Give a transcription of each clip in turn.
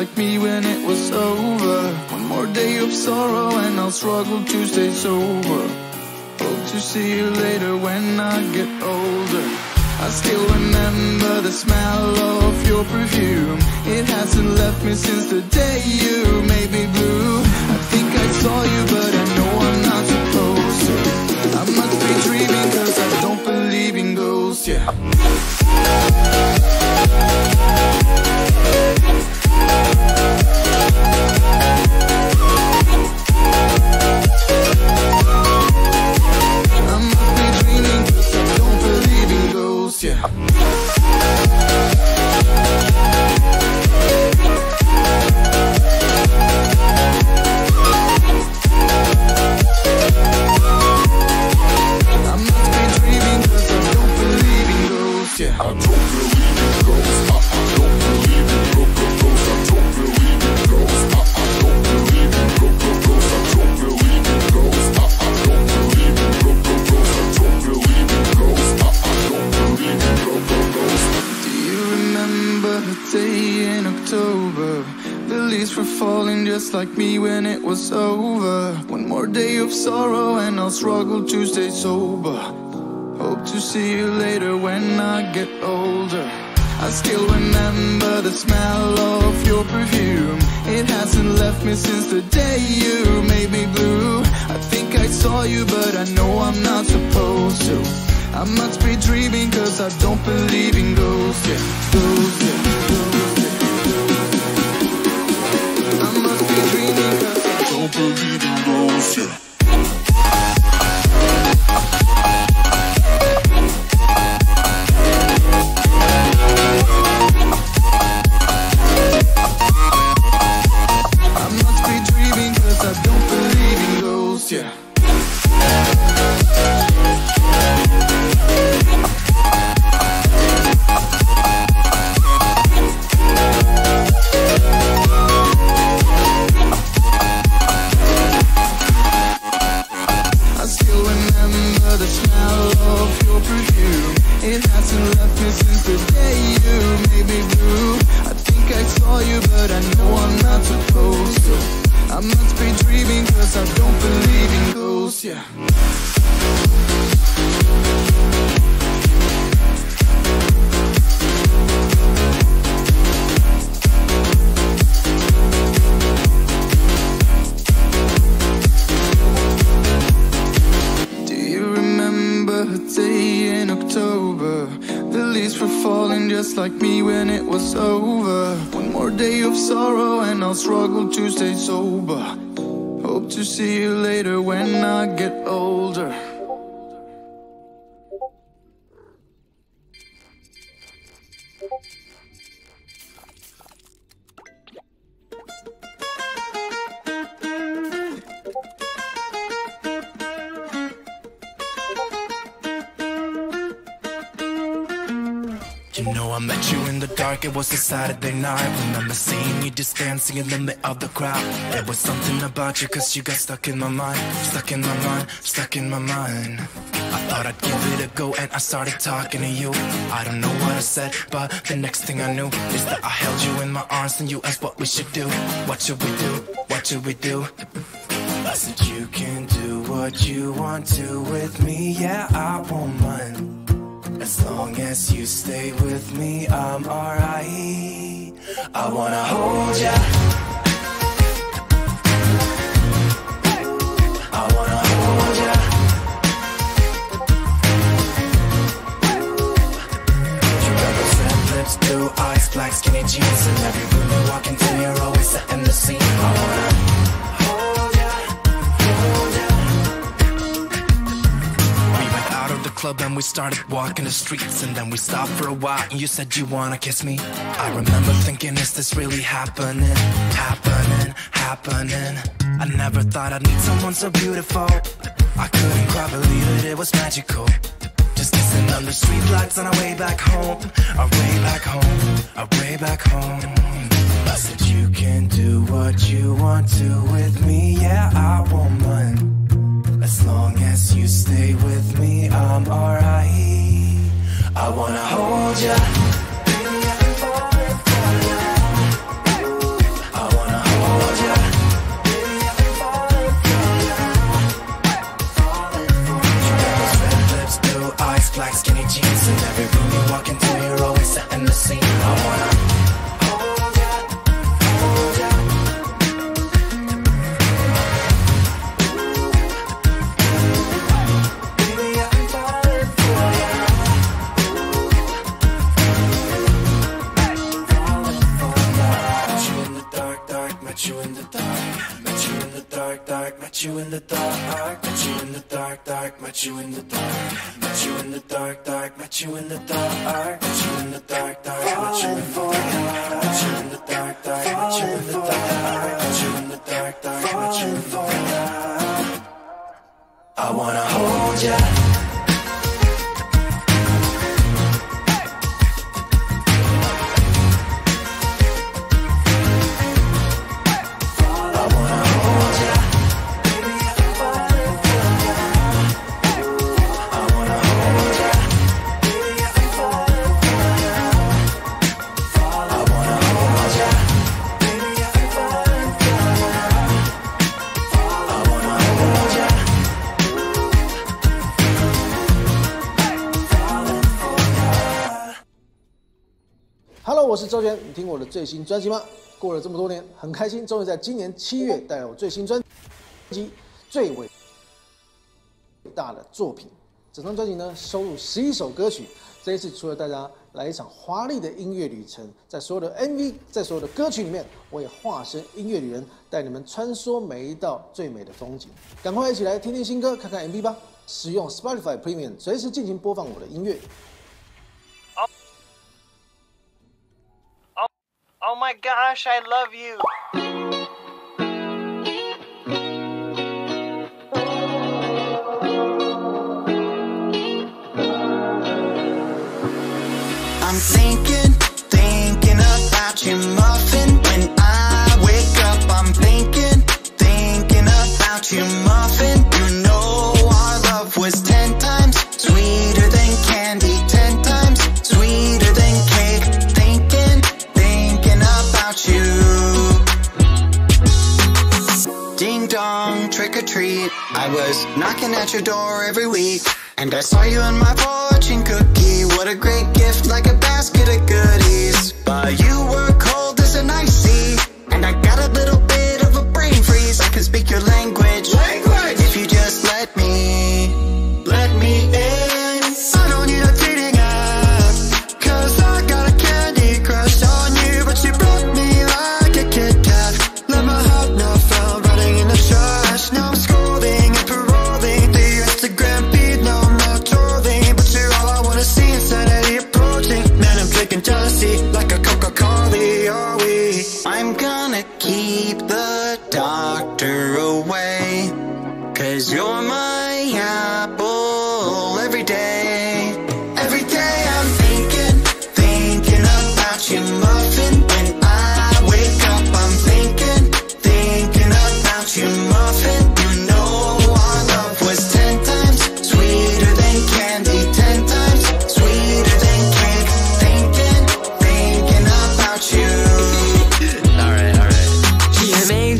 like me when it was over. One more day of sorrow and I'll struggle to stay sober. Hope to see you later when I get older. I still remember the smell of your perfume. It hasn't left me since the day you made me blue. I think I saw you, but I know I'm not supposed to. I must be dreaming, cause I don't believe in ghosts, yeah. The day in October? The leaves were falling just like me when it was over. One more day of sorrow and I'll struggle to stay sober. Hope to see you later when I get older. I still remember the smell of your perfume. It hasn't left me since the day you made me blue. I think I saw you, but I know I'm not supposed to. I must be dreaming, cause I don't believe in ghosts, yeah. Ghosts, yeah. Don't believe in ghosts, yeah. Still remember the smell of your perfume. It hasn't left me since the day you made me blue. I think I saw you, but I know I'm not supposed to. I must be dreaming cause I don't believe in ghosts, yeah. Just like me when it was over. One more day of sorrow and I'll struggle to stay sober. Hope to see you later when I get older. Dark, it was a Saturday night. Remember seeing you just dancing in the middle of the crowd. There was something about you cause you got stuck in my mind Stuck in my mind, stuck in my mind. I thought I'd give it a go and I started talking to you. I don't know what I said, but the next thing I knew Is that I held you in my arms and you asked what we should do. What should we do, what should we do? I said you can do what you want to with me, yeah I won't as long as you stay with me, I'm alright. I wanna hold ya. I wanna hold ya. You red lips, blue eyes, black skinny jeans, and every room you walk into, you're always setting the scene. I wanna club and we started walking the streets And then we stopped for a while. And you said you wanna kiss me. I remember thinking, is this really happening? Happening, happening. I never thought I'd meet someone so beautiful. I couldn't quite believe it, it was magical. Just kissing under street lights on our way back home. Our way back home, our way back home. I said you can do what you want to with me, yeah I won't mind. As long as you stay I'm alright. I wanna hold ya. Hold ya. 周璇，你听我的最新专辑吗？过了这么多年，很开心，终于在今年七月带来我最新专辑最伟大的作品。整张专辑呢，收录十一首歌曲。这一次，除了大家来一场华丽的音乐旅程，在所有的 MV，在所有的歌曲里面，我也化身音乐旅人，带你们穿梭每一道最美的风景。赶快一起来听听新歌，看看 MV 吧！使用 Spotify Premium，随时进行播放我的音乐。Oh my gosh, I love you. I'm thinking, thinking about you, I saw you in my fortune cookie. What a great gift, like a basket of goodies. But you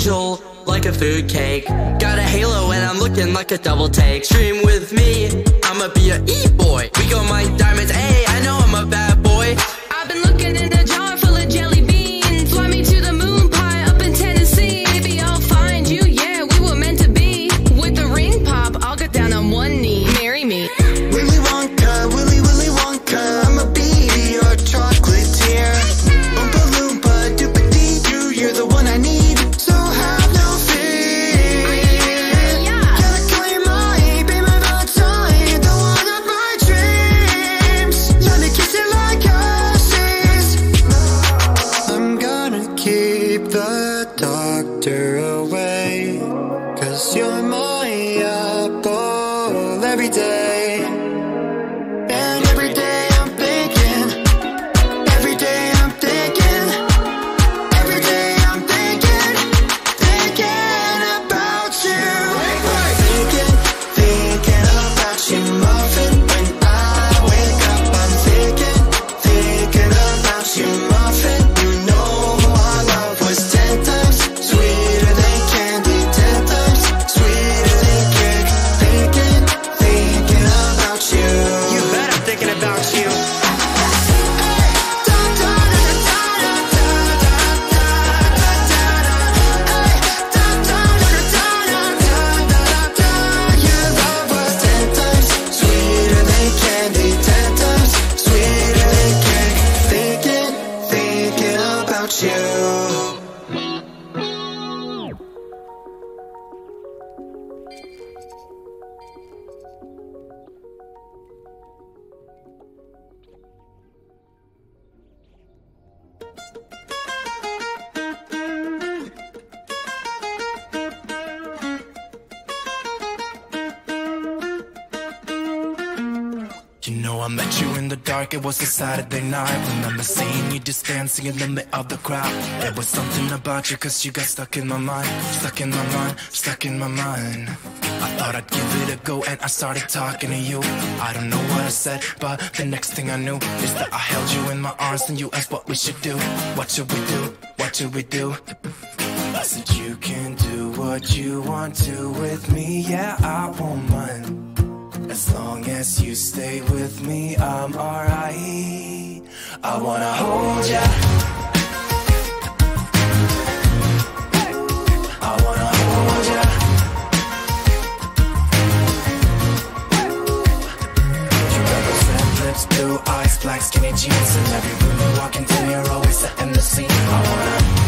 angel, like a food cake. Got a halo and I'm looking like a double take. Stream with me, I'ma be a e-boy. We go my diamonds, hey, I know I'm a bad boy. I've been looking in a doctor away. Cause you're my apple every day. Met you in the dark, it was a Saturday night. Remember seeing you just dancing in the middle of the crowd. There was something about you cause you got stuck in my mind Stuck in my mind, stuck in my mind. I thought I'd give it a go and I started talking to you. I don't know what I said, but the next thing I knew Is that I held you in my arms and you asked what we should do. What should we do, what should we do? I said you can do what you want to with me, yeah I won't mind as long as you stay with me, I'm alright. I wanna hold ya. I wanna hold ya. You represent lips, blue eyes, black skinny jeans, and every room you walk into, you're always setting the scene. I wanna.